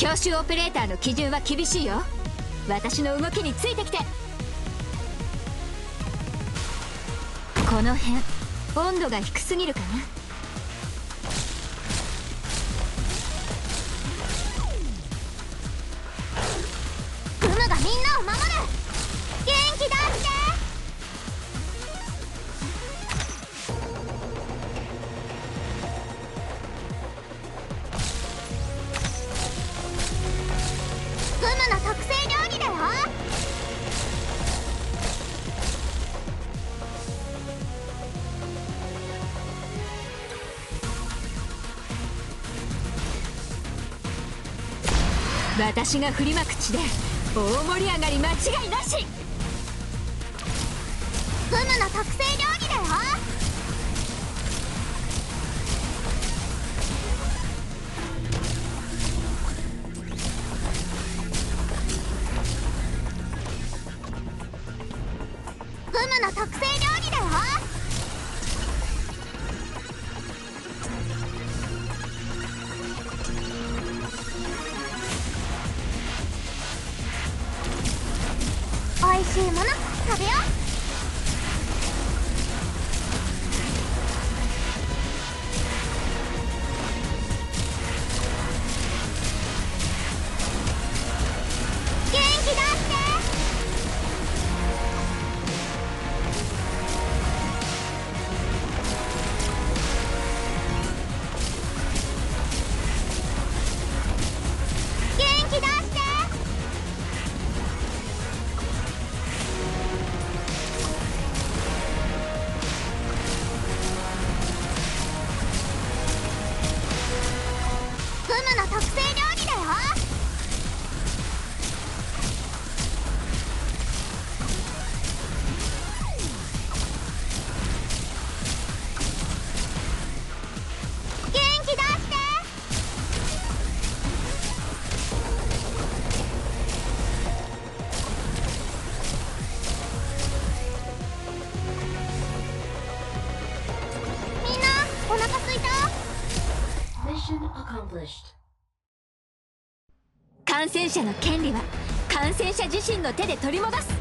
教習オペレーターの基準は厳しいよ。私の動きについてきて。この辺温度が低すぎるかな。グムがみんなを守る。元気出して。私が振りまく地で大盛り上がり間違いなし。グムの特製料理だよ。グムの特製料理。しいもの食べよムの特性感染者の権利は感染者自身の手で取り戻す。